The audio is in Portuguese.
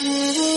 Música